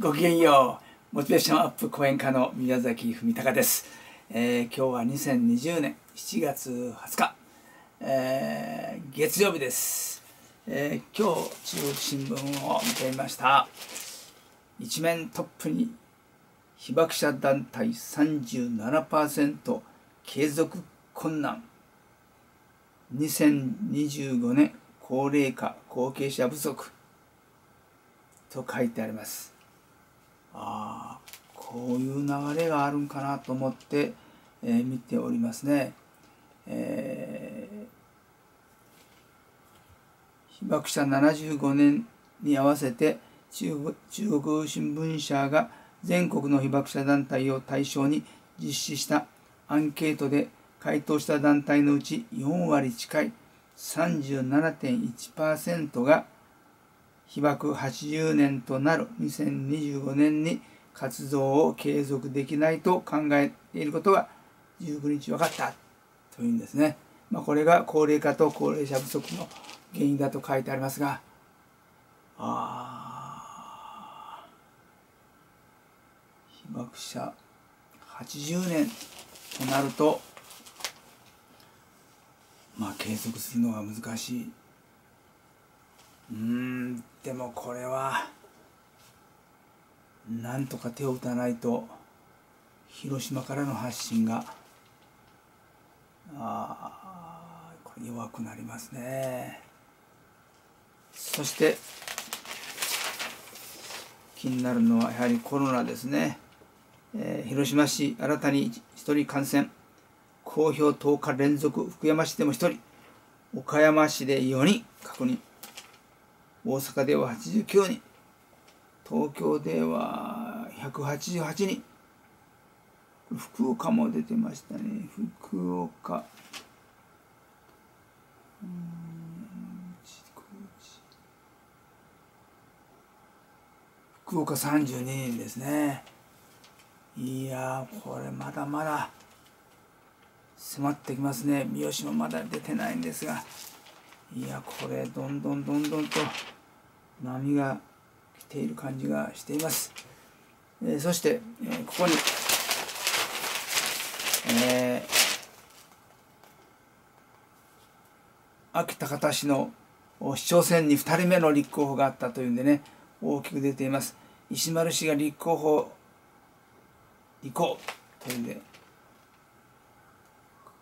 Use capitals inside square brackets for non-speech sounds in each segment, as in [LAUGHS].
ごきげんよう。モチベーションアップ講演家の宮崎文隆です、えー、今日は2020年7月20日、えー、月曜日です、えー、今日中国新聞を見てみました。一面トップに被爆者団体37%継続困難。2025年高齢化後継者不足。と書いてあります。ああこういう流れがあるんかなと思って、えー、見ておりますね。えー、被爆者75年に合わせて中国新聞社が全国の被爆者団体を対象に実施したアンケートで回答した団体のうち4割近い37.1%が被爆80年となる2025年に活動を継続できないと考えていることが19日分かったというんですね。まあ、これが高齢化と高齢者不足の原因だと書いてありますが、あ被爆者80年となると、まあ、継続するのが難しい。うんでもこれはなんとか手を打たないと広島からの発信があこれ弱くなりますね。そして気になるのはやはりコロナですね、えー、広島市新たに1人感染。公表10日連続福山市でも1人岡山市で4人確認。大阪では89人。東京では188人。福岡も出てましたね。福岡。福岡32人ですね。いやこれまだまだ迫ってきますね。三好もまだ出てないんですが。いやこれどんどんどんどんと波が来ている感じがしています、えー、そして、えー、ここに、えー、秋田方市の市長選に2人目の立候補があったというんでね大きく出ています。石丸氏が立候補行こうというんで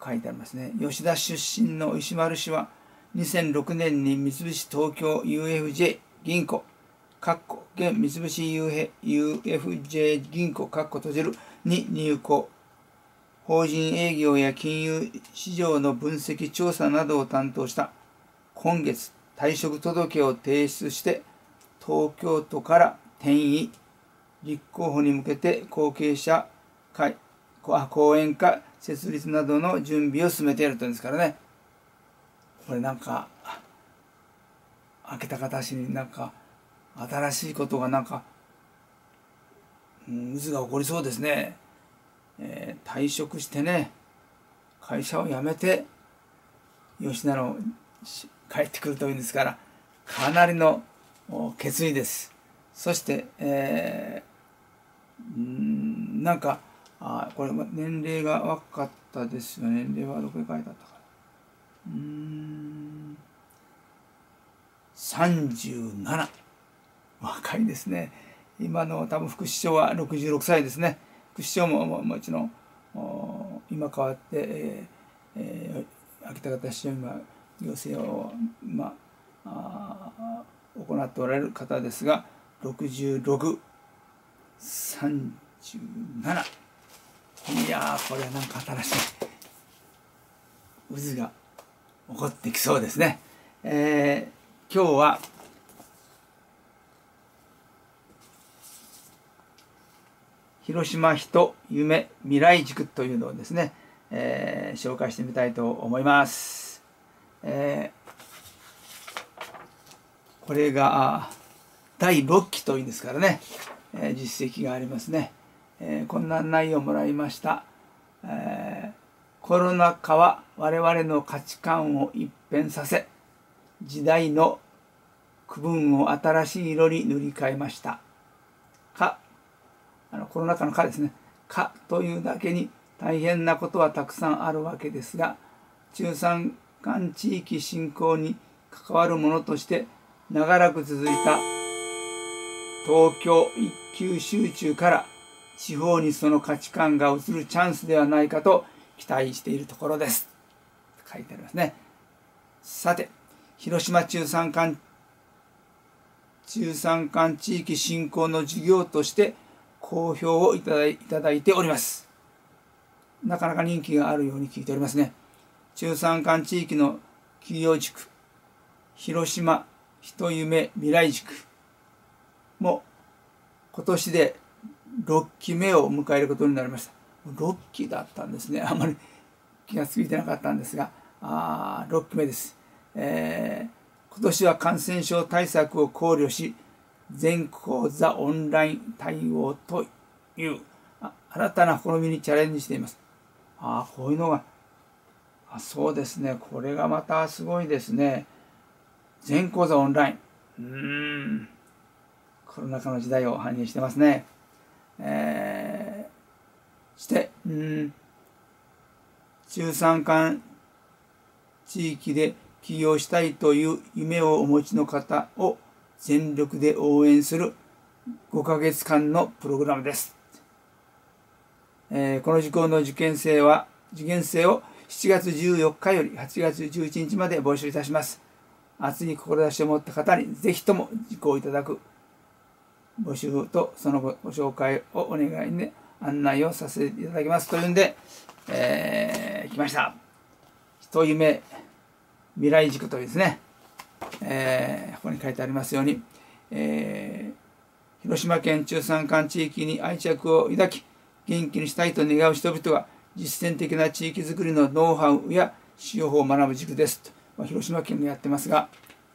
書いてありますね。吉田出身の石丸氏は2006年に三菱東京 UFJ 銀行、かっこ現三菱 UFJ 銀行、かっこ閉じるに入行。法人営業や金融市場の分析調査などを担当した今月退職届を提出して東京都から転移立候補に向けて後継者会講演会設立などの準備を進めているというんですからねこれなんか開けた形になんか新しいことがなんか、うん、渦が起こりそうですね、えー、退職してね会社を辞めて吉田の帰ってくるというんですからかなりの決意です。そして、えー、んなんかあこれ年齢が若かったですよね。年齢はどこに書いてあったかうん。37若いですね。今の多分副市長は66歳ですね。副市長ももちろん今変わって、えーえー、秋田方市長今行政を、まあ、あ行っておられる方ですが6637いやこれはなんか新しい。渦が起こってきそうですね。えー今日は広島人夢未来塾というのをですね、えー、紹介してみたいと思います。えー、これが第6期というんですからね、えー、実績がありますね。えー、こんな内容をもらいました。えー、コロナ禍は我々の価値観を一変させ時代の区分を新しい色に塗り替えました。かあのコロナ禍の禍ですね禍というだけに大変なことはたくさんあるわけですが中山間地域振興に関わるものとして長らく続いた東京一級集中から地方にその価値観が移るチャンスではないかと期待しているところです。書いてありますね。さて、広島中山間中山間地域振興の事業として好評をいただいております。なかなか人気があるように聞いておりますね。中山間地域の企業塾、広島人夢未来塾も今年で6期目を迎えることになりました。6期だったんですね。あまり気がついてなかったんですが、あ6期目です。えー今年は感染症対策を考慮し、全講座オンライン対応という新たな試みにチャレンジしています。ああ、こういうのが、あそうですね。これがまたすごいですね。全講座オンライン。うーん。コロナ禍の時代を反映してますね。えー、して、うん、中山間地域で起業したいという夢をお持ちの方を全力で応援する5ヶ月間のプログラムです。えー、この受講の受験生は、受験生を7月14日より8月11日まで募集いたします。熱い志を持った方にぜひとも受講いただく募集とそのご紹介をお願いね、案内をさせていただきます。というんで、えー、来ました。一夢未来軸というですね、えー、ここに書いてありますように、えー、広島県中山間地域に愛着を抱き元気にしたいと願う人々が実践的な地域づくりのノウハウや使用法を学ぶ軸です。と、まあ、広島県がやってますが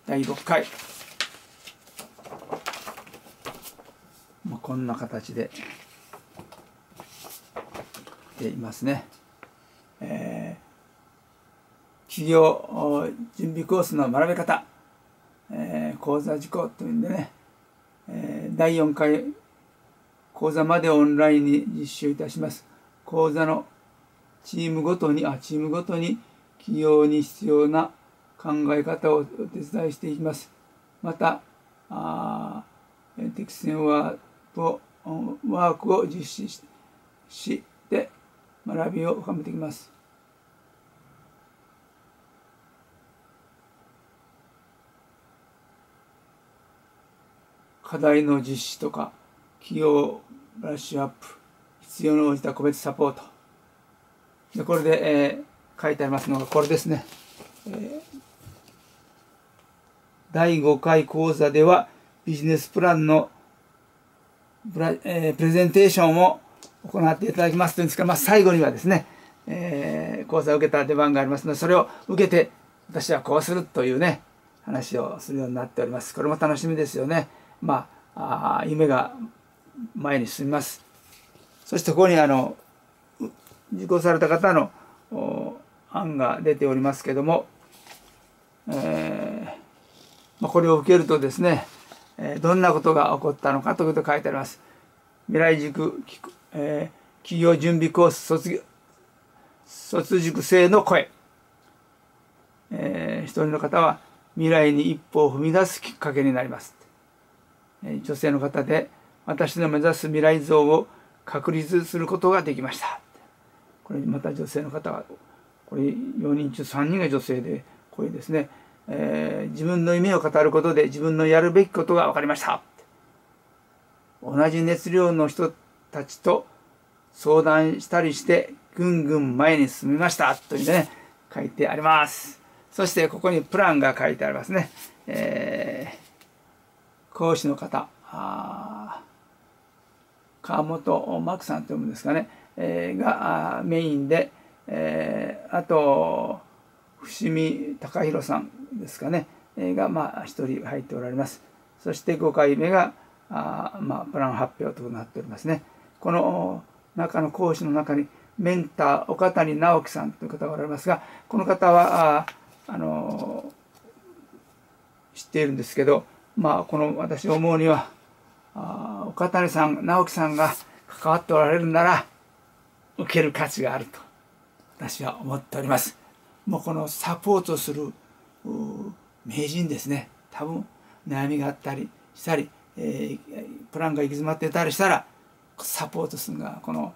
第6回、まあ、こんな形で。でいますね。えー企業準備コースの学び方、えー、講座事項というんでね、えー、第4回講座までオンラインに実習いたします。講座のチームごとに、あ、チームごとに企業に必要な考え方をお手伝いしていきます。また、あ適戦ワークワークを実施し学びを深めていきます。課題の実施とか企業ブラッシュアップ必要に応じた個別サポートでこれで、えー、書いてありますのがこれですね、えー、第5回講座ではビジネスプランのプラ、えー、プレゼンテーションを行っていただきますというんですが、まあ、最後にはですね、えー、講座を受けた出番がありますのでそれを受けて私はこうするというね話をするようになっておりますこれも楽しみですよねまあ、あ夢が前に進みます。そしてここにあの受講された方の案が出ておりますけども、えーまあ、これを受けるとですね、え、どんなことが起こったのかということが書いてあります。未来塾、えー、企業準備コース卒業卒塾生の声、えー、一人の方は未来に一歩を踏み出すきっかけになります。女性の方で私の目指す未来像を確立することができました。これまた女性の方はこれ4人中3人が女性でこういうですね、えー、自分の夢を語ることで自分のやるべきことが分かりました。同じ熱量の人たちと相談したりしてぐんぐん前に進みました。というね書いてあります。そしてここにプランが書いてありますね、えー講師の方。川本真久さんというんですかね、えー、がメインで、えー、あと伏見隆弘さんですかね、えー、がまあ一人入っておられます。そして5回目があ、まあ、プラン発表となっておりますね。この中の講師の中にメンター岡谷直樹さんという方がおられますがこの方はああの知っているんですけどまあこの私思うにはあ岡谷さん直樹さんが関わっておられるなら受ける価値があると私は思っております。もうこのサポートする名人ですね。多分悩みがあったりしたり、えー、プランが行き詰まってたりしたらサポートするのがこの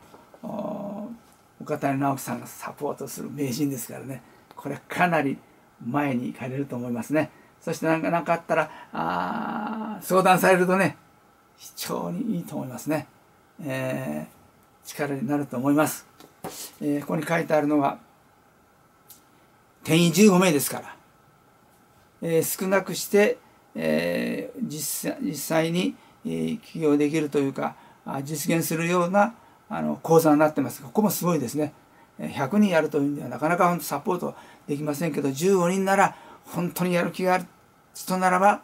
岡谷直樹さんがサポートする名人ですからね。これかなり前に行かれると思いますね。そして何か何かあったらあ相談されるとね非常にいいと思いますね、えー、力になると思います、えー、ここに書いてあるのは定員15名ですから、えー、少なくして、えー、実際実際に、えー、起業できるというか実現するようなあの講座になってます。ここもすごいですね。100人やるというんではなかなかサポートできませんけど15人なら本当にやる気がある人ならば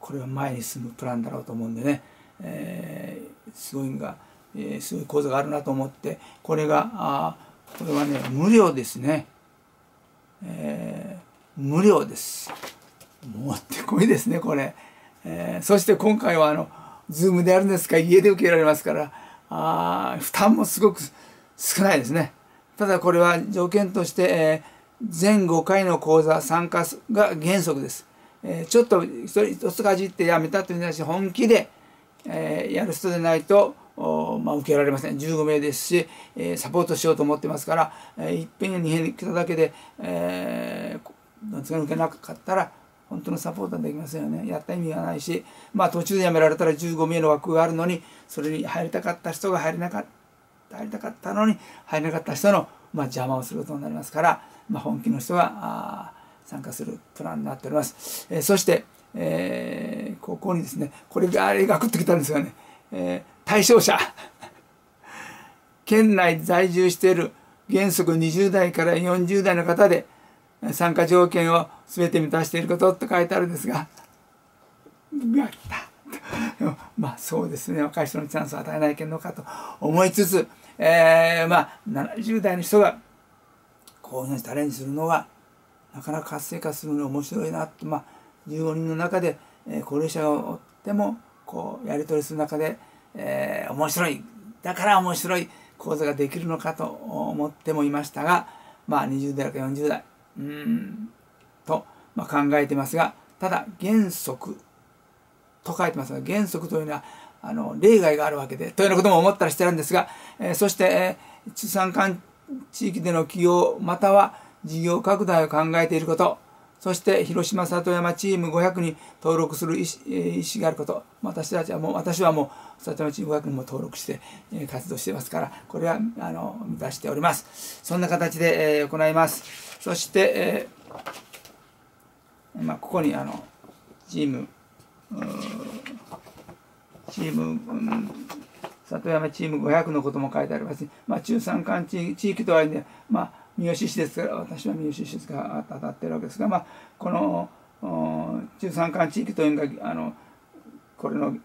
これは前に進むプランだろうと思うんでね、えー、すごいんが、えー、すごい講座があるなと思ってこれがあこれはね無料ですね、えー、無料です。もってこいですねこれ、えー、そして今回はあのズームでやるんですか？家で受けられますから。あ負担もすごく少ないですね。ただこれは条件として、えー、全5回の講座参加が原則です。えー、ちょっと一つかじってやめたという話本気で、えー、やる人でないとまあ、受けられません。15名ですし、えー、サポートしようと思ってますから、えー、いっぺんに2に来ただけで、えー、受けなかったら本当のサポートはできませんよね。やった意味がないし、まあ、途中で辞められたら15名の枠があるのにそれに入りたかった人が入れなかった入りたかったのに入れなかった人の、まあ、邪魔をすることになりますから、まあ、本気の人が参加するプランになっております。えー、そして、えー、ここにですねこれが描くってきたんですがね、えー、対象者。県内在住している原則20代から40代の方で参加条件を全て満たしていることって書いてあるんですが [LAUGHS] まあそうですね。若い人のチャンスを与えないけんのかと思いつつえー、まあ70代の人がこういうふうにチャレンジするのはなかなか活性化するの面白いなとまあ15人の中で、えー、高齢者を追ってもこうやり取りする中で、えー、面白い。だから面白い講座ができるのかと思ってもいましたがまあ20代から40代。うん。と、まあ、考えてますがただ原則と書いてますが原則というのはあの例外があるわけでというようなことも思ったりしてるんですが、えー、そして、えー、中山間地域での企業または事業拡大を考えていることそして広島里山チーム500に登録する意思,、があること。私たちはもう私はもう里山チーム500にも登録して、活動してますからこれはあの満たしております。そんな形で、えー、行います。そして、えーまあ、ここにあのチームチーム、うん、里山チーム500のことも書いてあります。まあ、中山間地域とはいえ、まあ、三好市ですから私は三好市ですが当たってるわけですが、まあ、この中山間地域というのがあのこれの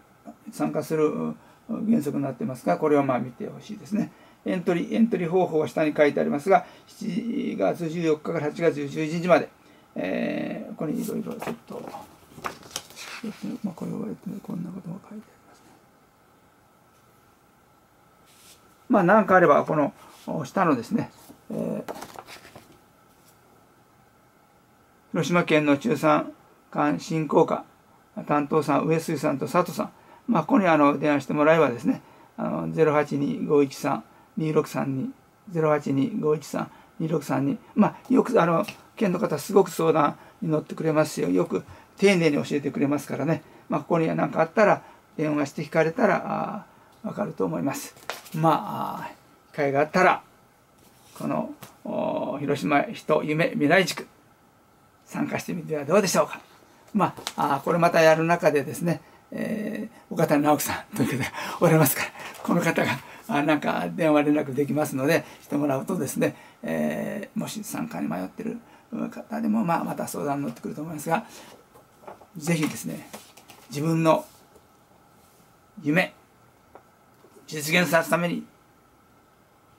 参加する原則になっていますがこれをまあ見てほしいですね。エントリーエントリー方法は下に書いてありますが7月14日から8月11日まで、えー、ここにいろいろちょっと、まあ、これを、こんなことも書いてありまあ何かあればこの下のですね、えー、広島県の中山間振興課担当さん上杉さんと佐藤さん、まあ、ここにあの電話してもらえばですね082-513-2632 082-513-2632まあよくあの県の方すごく相談に乗ってくれますしよく丁寧に教えてくれますからね、まあ、ここに何かあったら電話して聞かれたらあ分かると思います。まあ機会があったらこの広島人夢未来塾参加してみてはどうでしょうか。まあこれまたやる中でですね、えー、岡谷直樹さんという方が [LAUGHS] おられますからこの方があなんか電話連絡できますのでしてもらうとですね、えー、もし参加に迷ってる方でも、まあ、また相談に乗ってくると思いますが是非ですね自分の夢実現させるために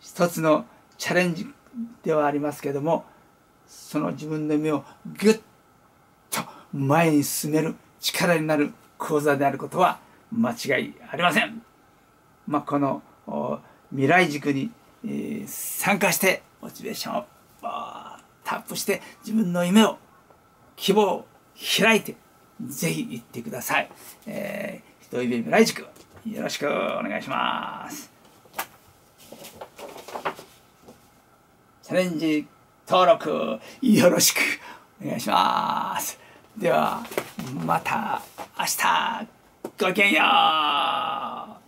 一つのチャレンジではありますけどもその自分の夢をぐっと前に進める力になる講座であることは間違いありません。まあ、この未来塾に、え、参加してモチベーションをタップして自分の夢を希望を開いてぜひ行ってください。えー、人夢未来塾よろしくお願いします。チャレンジ登録よろしくお願いします。ではまた明日ごきげんよう